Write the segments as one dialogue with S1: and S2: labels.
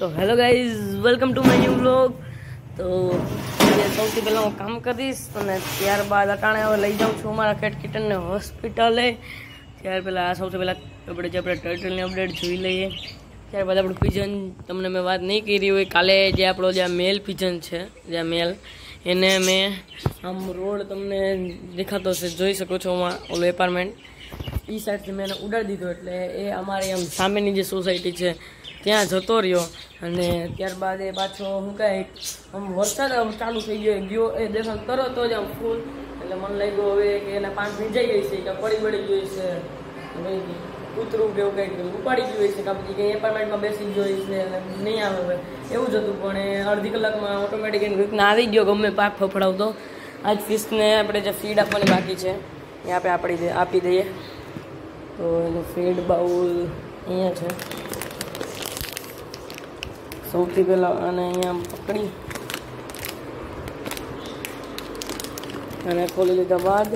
S1: તો hello guys, welcome to my new blog તો સૌથી પહેલાં હું કામ કરીશ અને ત્યારબાદ અટાણે હવે લઈ જાઉં છું મારા કેટ કિટનને હોસ્પિટલે ત્યાર પહેલાં સૌથી પહેલાં આપણે જે આપણે ટર્ટલની અપડેટ જોઈ લઈએ. ત્યારબાદ આપણું પિજન તમને મેં વાત નહીં કરી હોય, કાલે જે આપણો જે મેલ પિજન છે, જે મેલ એને મેં આમ રોડ તમને દેખાતો હશે, જોઈ શકો છો ઓલો એપાર્ટમેન્ટ એ સાઈડથી મેં એને ઉડાડી દીધો એટલે એ અમારી આમ સામેની જે સોસાયટી છે ત્યાં જતો રહ્યો? અને ત્યારબાદ એ પાછો હું કાંઈ આમ વરસાદ ચાલુ થઈ ગયો ગયો એ દેખાવ તરત જ આમ ફૂલ. એટલે મને લાગ્યું હવે કે એને પાન ભીંજાઈ ગઈ છે, કે પડી પડી ગઈ છે. કૂતરું કે એવું કંઈક ઉપાડી ગયું છે, કે પછી કંઈ એપાર્ટમેન્ટમાં બેસી ગયો છે નહીં આવે એવું જ હતું, પણ એ અડધી કલાકમાં ઓટોમેટિક એની રીતના આવી ગયો, ગમે પાક ફફડાવતો. આજ ફિશને આપણે જે ફીડ આપવાની બાકી છે, એ આપણે આપણી આપી દઈએ. તો એનું ફીડ બાઉલ અહીંયા છે. સૌથી પહેલાં આને અહીંયા પકડી. અને ખોલી લીધા બાદ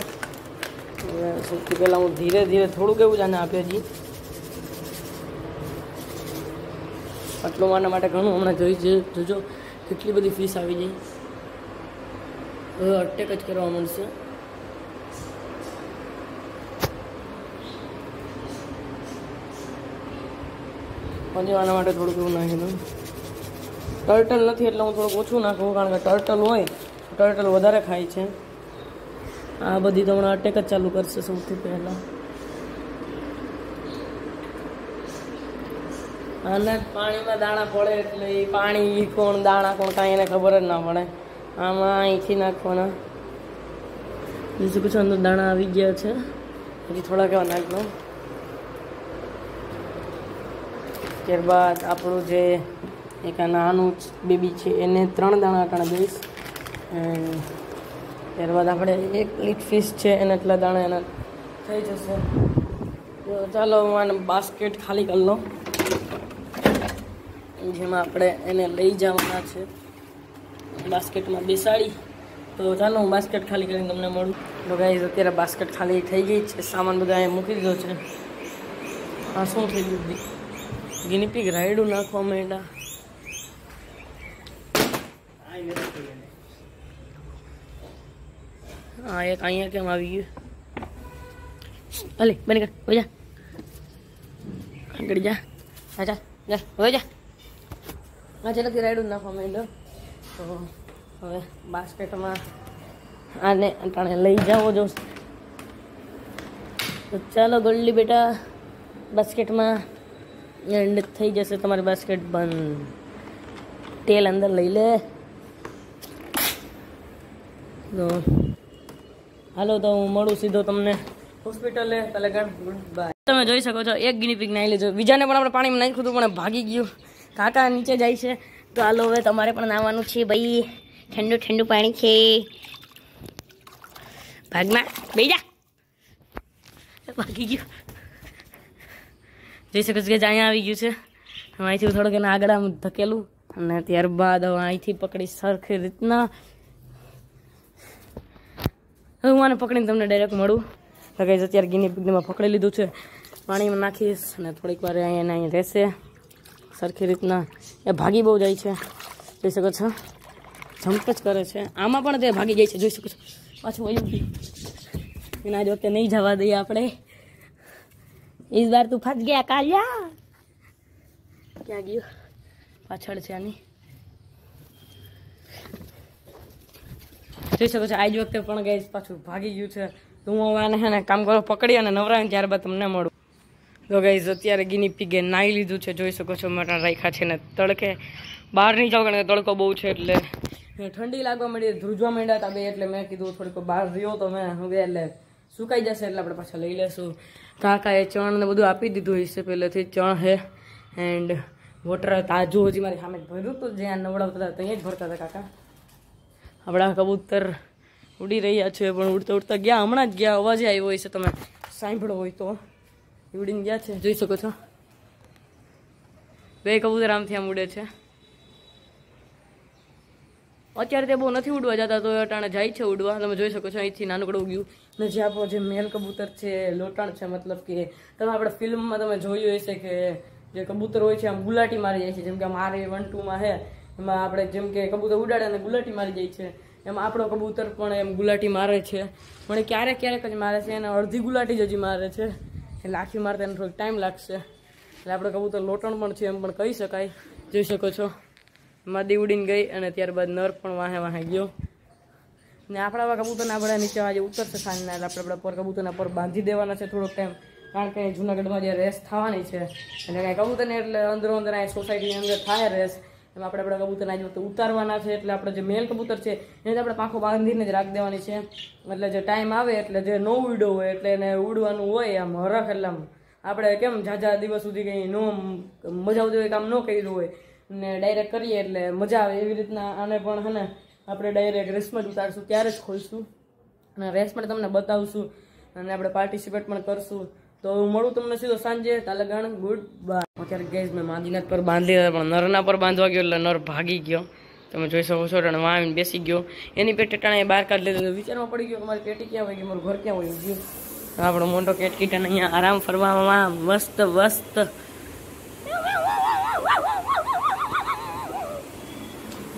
S1: સૌથી પહેલાં હું ધીરે ધીરે થોડુંક એવું જ આને આપ્યો છીએ આટલું મારા માટે ઘણું હમણાં જોઈ જોજો, કેટલી બધી ફીસ આવી જાય હવે અટેક જ કરવા મળશે. પછી આના માટે થોડુંક એવું નાખી દઉં ટર્ટલ નથી એટલે હું થોડુંક ઓછું નાખું કારણ કે ટર્ટલ હોય, ટર્ટલ વધારે ખાય છે. આ બધી તો હમણાં અટેક જ ચાલુ કરશે સૌથી પહેલાં. અને પાણીમાં દાણા પડે એટલે એ પાણી કોણ, દાણા કોણ, કાંઈ એને ખબર જ ના પડે. આમાં અહીંથી નાખવાના. બીજું કશું અંદર દાણા આવી ગયા છે. હજી થોડાક એવા નાખ ત્યારબાદ આપણું જે એક આ નાનું બેબી છે, એને ત્રણ દાણા અટાણે દઈશ. એન્ડ ત્યારબાદ આપણે એક લીટ ફિશ છે, એને એટલા દાણા એના થઈ જશે. તો ચાલો, હું આને બાસ્કેટ ખાલી કરી લઉં. જેમાં આપણે એને લઈ જવાના છે. બાસ્કેટમાં બેસાડી. તો ચાલો, હું બાસ્કેટ ખાલી કરીને તમને મળું. તો ગાઈઝ અત્યારે બાસ્કેટ ખાલી થઈ ગઈ છે, સામાન બધા અહીંયા મૂકી દીધો છે. હા શું થઈ ગયું? ગિનીપીક રાયડું નાખવા માંડ્યા. હા, એક અહીંયા કેમ આવી ગયું? ભલે બની કર હોય જા. આગળ જા. હા ચાલ જા હોય જા. હા છેલ્લેથી રાયડું નાખવા માંડ્યો. તો હવે બાસ્કેટમાં આને અટાણે લઈ જાઓ જો. તો ચાલો, ગોલ્ડી બેટા, બાસ્કેટમાં એન્ડ થઈ જશે. તમારી બાસ્કેટ બંધ તેલ અંદર લઈ લે. તો હાલો, તો હું મળું સીધો તમને હોસ્પિટલે. તલેગણ ગુડ બાય તમે જોઈ શકો છો, એક ગીની પીક નાહી લેજો. બીજાને પણ આપણે પાણીમાં નાખ્યું હતું, પણ ભાગી ગયું. કાકા નીચે જાય છે. તો હાલો, હવે તમારે પણ નાહવાનું છે, ભાઈ. ઠંડુ ઠંડુ પાણી છે. ભાગમાં. બેજા ભાગી ગયું. જોઈ શકો છો કે અહીંયા આવી ગયું છે. અહીંથી થોડુંક એના આગળ આમ ધકેલું. અને ત્યારબાદ અહીંથી પકડી સરખી રીતના હવે હું આને પકડીને તમને ડાયરેક્ટ મળું. તો કઈ અત્યારે ગીની પીગડીમાં પકડી લીધું છે. પાણીમાં નાખીશ અને થોડીક વાર અહીંયા અહીંયા રહેશે. સરખી રીતના. એ ભાગી બહુ જાય છે. જોઈ શકો છો. જમ્પ જ કરે છે. આમાં પણ તે ભાગી જાય છે. જોઈ શકો છો. પાછું વયું એના જ વખતે નહીં જવા દઈએ આપણે. ઇસ વાર તું ફસ ગયા કાલ્યા. ક્યાં ગયું? પાછળ છે આની. જોઈ શકો છો, આજ વખતે પણ ગઈ પાછું ભાગી ગયું છે. તો હું હવે આને હે ને કામ કરો પકડી અને નવરાવીને ત્યારબાદ તમને મળું. તો ગાઈઝ અત્યારે ગીની પીગે નાહી લીધું છે, જોઈ શકો છો મટણ રાખ્યા છે ને તડકે. બહાર નહીં જાવ કારણ કે તડકો બહુ છે એટલે. ઠંડી લાગવા માંડી, ધ્રુજવા માંડ્યા હતા બે, એટલે મેં કીધું થોડીક બહાર રહ્યો તો મેં હવે એટલે સુકાઈ જશે એટલે આપણે પાછા લઈ લેશું. કાકાએ ચણ ને બધું આપી દીધું હશે પહેલેથી, ચણ હે એન્ડ વોટર તાજું હજી મારી સામે ભર્યું હતું, જ્યાં નવડાવતા હતા, ત્યાં જ ભરતા હતા કાકા. આપણા કબૂતર ઉડી રહ્યા છે, પણ ઉડતા ઉડતા ગયા. હમણાં જ ગયા, અવાજે આવ્યો હશે તમે સાંભળો હોય તો. ઉડીને ગયા છે, જોઈ શકો છો. બે કબૂતર આમથી આમ ઉડે છે. અત્યારે તે બહુ નથી ઉડવા જતા, તો અટાણે જાય છે ઉડવા. તમે જોઈ શકો છો, અહીંથી નાનકડું ઉગ્યું. ને જે આપણો જે મેલ કબૂતર છે, લોટાણ છે, મતલબ કે તમે આપણે ફિલ્મમાં તમે જોયું હશે કે જે કબૂતર હોય છે, આમ ગુલાટી મારી જાય છે, જેમ કે મારે વન ટુમાં છે. એમાં આપણે જેમ કે કબૂતર ઉડાડે અને ગુલાટી મારી જાય છે. એમાં આપણો કબૂતર પણ એમ ગુલાટી મારે છે. પણ એ ક્યારેક ક્યારેક જ મારે છે અને અડધી ગુલાટી જ હજી મારે છે. એટલે આખી મારતા એને થોડોક ટાઈમ લાગશે. એટલે આપણો કબૂતર લોટણ પણ છે એમ પણ કહી શકાય. જોઈ શકો છો. માદી ઉડીને ગઈ અને ત્યારબાદ નર પણ વાહે વાહે ગયો. ને આપણા આવા કબૂતરના આપણે નીચે આજે ઉતરશે સાંજના, એટલે આપણે આપણા પર કબૂતરના પર બાંધી દેવાના છે થોડોક ટાઈમ કારણ કે જુનાગઢમાં જે રેસ થવાની છે, એટલે કાંઈ કબૂતરને એટલે અંદરો અંદર આ સોસાયટીની અંદર થાય રેસ એમાં આપણે આપણા કબૂતરને આજે વખતે ઉતારવાના છે, એટલે આપણે જે મેલ કબૂતર છે, એને આપણે પાંખો બાંધીને જ રાખી દેવાની છે. એટલે જે ટાઈમ આવે, એટલે જે નો ઉડ્યો હોય, એટલે એને ઉડવાનું હોય આમ હરખ એટલે આમ. આપણે કેમ ઝાઝા દિવસ સુધી કંઈ નો મજા આવતી હોય, કામ ન કર્યું હોય, ને ડાયરેક્ટ કરીએ એટલે મજા આવે એવી રીતના. આને પણ હે ને, આપણે ડાયરેક્ટ રેસમાં જ ઉતારશું, ત્યારે જ ખોલશું. અને રેસ પણ તમને બતાવશું, અને આપણે પાર્ટિસિપેટ પણ કરશું. તો મળું તમને સીધો સાંજે તાલે ગણ ગુડ બાય. અત્યારે ગેસ મેં માદીનાથ પર બાંધી હતા પણ નરના પર બાંધવા ગયો એટલે નર ભાગી ગયો. તમે જોઈ શકો છો અને વાવીને બેસી ગયો. એની પેટે ટાણે બહાર કાઢ લીધો. તો વિચારમાં પડી ગયો કે મારી પેટી ક્યાં હોય ગઈ મારું ઘર ક્યાં હોય ગયું? આપણો મોટો કેટ કીટન અહીંયા આરામ ફરવામાં મસ્ત મસ્ત.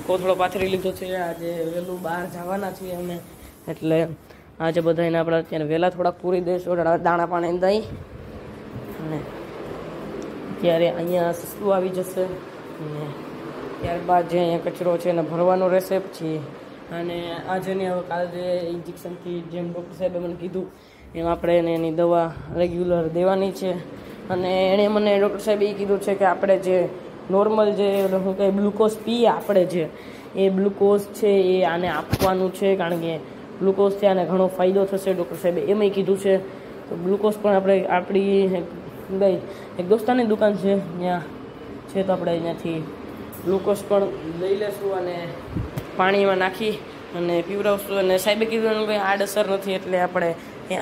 S1: કોથળો પાથરી લીધો છે, આજે વહેલું બહાર જવાના છીએ અમે. એટલે આજે બધા એને આપણે અત્યારે વહેલા થોડાક પૂરી દઈશું દાણા પાણી દઈ અને ત્યારે અહીંયા સસ્તું આવી જશે. અને ત્યારબાદ જે અહીંયા કચરો છે એને ભરવાનો રહેશે, પછી અને આજે ને હવે કાલે જે ઇન્જેક્શનથી જેમ ડૉક્ટર સાહેબે મને કીધું, એમ આપણે એને એની દવા રેગ્યુલર દેવાની છે. અને એણે મને ડૉક્ટર સાહેબે એ કીધું છે કે આપણે જે નોર્મલ જે શું કહે ગ્લુકોઝ પીએ આપણે જે, એ ગ્લુકોઝ છે એ આને આપવાનું છે, કારણ કે ગ્લુકોઝથી આને ઘણો ફાયદો થશે, ડૉક્ટર સાહેબે એમય કીધું છે. તો ગ્લુકોઝ પણ આપણે, આપણી ગઈ એક દોસ્તાની દુકાન છે, ત્યાં છે તો આપણે અહીંયાથી ગ્લુકોઝ પણ લઈ લેશું અને પાણીમાં નાખી અને પીવડાવશું. અને સાહેબે કીધું એનું કંઈ આડઅસર નથી એટલે આપણે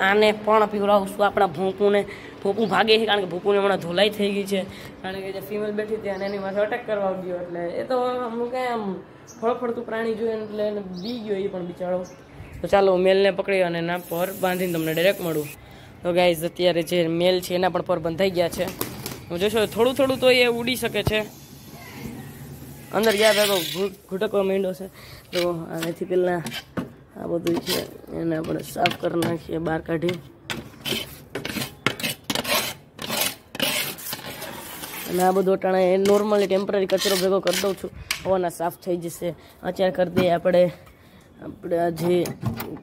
S1: આને પણ પીવડાવશું. આપણા ભૂકુને ભૂકું ભાગે છે, કારણ કે ભૂકુને હમણાં ધોલાઈ થઈ ગઈ છે. કારણ કે જે ફિમેલ બેઠી હતી અને એની માથે અટેક કરવા ગયો એટલે એ તો અમુક આમ ફળફળતું પ્રાણી જોઈએ એટલે એને બી ગયો એ પણ બિચારો. તો ચાલો મેલને પકડી અને એના પર બાંધીને તમને ડાયરેક્ટ મળું. તો ગાઈઝ અત્યારે જે મેલ છે એના પણ પર બંધાઈ ગયા છે. હું જોશો, થોડું થોડું તો એ ઉડી શકે છે. અંદર ગયા તો ઘૂટકવા માંડ્યો છે. તો આનાથી પહેલાં આ બધું છે, એને આપણે સાફ કરી નાખીએ, બહાર કાઢી અને આ બધું અટાણે નોર્મલી ટેમ્પરરી કચરો ભેગો કરી દઉં છું. હવાના સાફ થઈ જશે. અત્યારે કરી દઈએ આપણે આપણે આ જે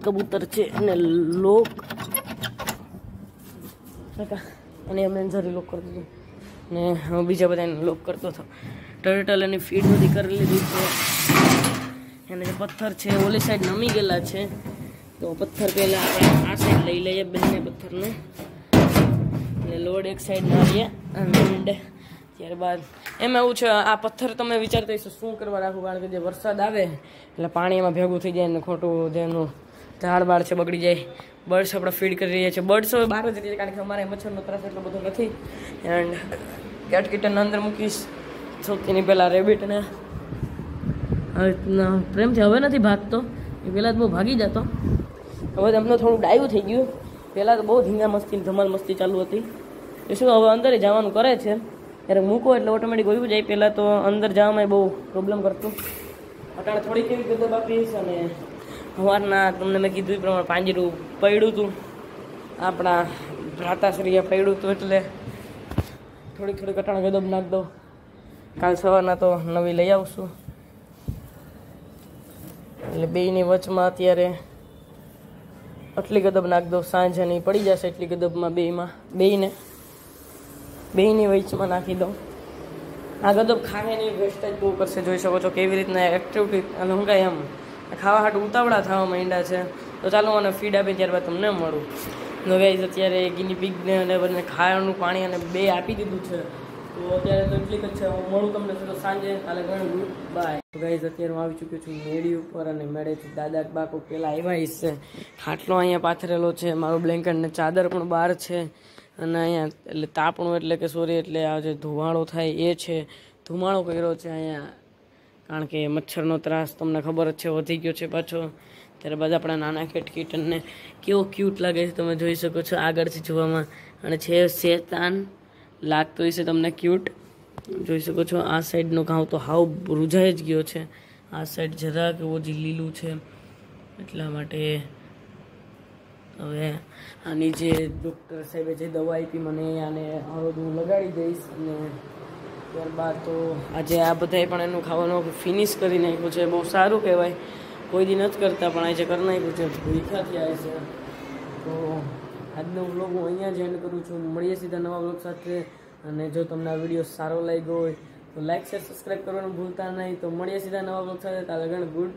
S1: કબૂતર છે એને લોક. અને અમે જરી લોક કરી દીધું. ને હું બીજા બધાને લોક કરતો હતો. ટર્ટલ એની ફીડ બધી કરી લીધી છે. એને જે પથ્થર છે, ઓલી સાઈડ નમી ગયેલા છે. તો પથ્થર પહેલાં આપણે આ સાઈડ લઈ લઈએ, બંને પથ્થરને. એટલે લોડ એક સાઈડ મારીએ એન્ડ ત્યારબાદ એમાં એવું છે, આ પથ્થર તમે વિચારતા હશો, શું કરવા રાખવું? કારણ કે જે વરસાદ આવે, એટલે પાણી એમાં ભેગું થઈ જાય ને ખોટું જેનું ઝાડ બાળ છે બગડી જાય. બર્ડ્સ આપણે ફીડ કરી રહ્યા છીએ બર્ડ્સ બહાર જ રહીએ કારણ કે અમારે મચ્છરનો ત્રાસ એટલો બધો નથી. એન્ડ કેટ કિટન અંદર મૂકીશ. સૌથી પહેલાં રેબિટને રીતના પ્રેમથી હવે નથી ભાગતો. એ પહેલાં તો બહુ ભાગી જતો. હવે તમને થોડું ડાયું થઈ ગયું. પહેલાં તો બહુ ધીંગા મસ્તી ધમાલ મસ્તી ચાલુ હતી. એ શું, હવે અંદર જવાનું કરે છે? ત્યારે મૂકો એટલે ઓટોમેટિક હોયું જાય પહેલાં તો અંદર જવામાં બહુ પ્રોબ્લેમ કરતું. અટાણે થોડીક એવી ગદબ આપીશ અને? સવારના તમને મેં કીધું એ પ્રમાણે પાંજરું પડ્યું હતું. આપણા ભ્રાતાશ્રીએ પડ્યું હતું એટલે થોડીક થોડીક અટાણે ગદબ નાખ દો કાલ સવારના તો નવી લઈ આવશું. એટલે બેયની વચમાં અત્યારે આટલી ગદબ નાખ દો સાંજની પડી જશે એટલી ગદબમાં બેયમાં બેયને. બેયની વચમાં નાખી દઉં. આ ગદબ ખાવાની વેસ્ટેજ બહુ કરશે, જોઈ શકો છો કેવી રીતના એક્ટિવિટી અને હું કાંઈ એમ ખાવા હાટ ઉતાવળા થવા માંડ્યા છે. તો ચાલો મને ફીડ આપી ત્યારબાદ તમને મળું. તો ગાઈઝ અત્યારે ગીની પીગને અને બંને ખાવાનું પાણી અને બે આપી દીધું છે. તો અત્યારે તો એટલી જ છે. હું મળું તમને તો સાંજે. કાલે ગુડ બાય તો ગાઈઝ અત્યારે હું આવી ચૂક્યો છું મેળી ઉપર અને મેળેથી દાદા બાપુ પેલા આવ્યા છે. ખાટલો અહીંયા પાથરેલો છે. મારું બ્લેન્કેટ ને ચાદર પણ બહાર છે. અને અહીંયા એટલે તાપણું એટલે કે સોરી એટલે આ જે ધુમાડો થાય એ છે. ધુમાડો કર્યો છે અહીંયા. કારણ કે મચ્છરનો ત્રાસ તમને ખબર જ છે, વધી ગયો છે પાછો. ત્યારબાદ આપણા નાના કેટ કિટનને કેવો ક્યુટ લાગે છે, તમે જોઈ શકો છો આગળથી જોવામાં. અને છે શેતાન. લાગતો હશે તમને ક્યુટ જોઈ શકો છો, આ સાઈડનો ઘાવ તો હાવ રૂઝાઈ જ ગયો છે. આ સાઈડ જરાક એવો જે લીલું છે. એટલા માટે હવે આની જે ડૉક્ટર સાહેબે જે દવા આપી મને આને હવે હું લગાડી દઈશ અને ત્યારબાદ તો આજે આ બધાએ પણ એનું ખાવાનું ફિનિશ કરી નાખ્યું છે. બહુ સારું કહેવાય. કોઈ દી નથી કરતા, પણ આજે કરી નાખ્યું છે. ભૂખા થયા છે. તો આજનો વ્લોગ હું અહીંયા જ એન્ડ કરું છું. મળીએ સીધા નવા વ્લોગ સાથે. અને જો તમને આ વીડિયો સારો લાગ્યો હોય, તો લાઈક શેર સબસ્ક્રાઈબ કરવાનું ભૂલતા નહીં. તો મળીએ સીધા નવા વ્લોગ સાથે. તારા ગુડ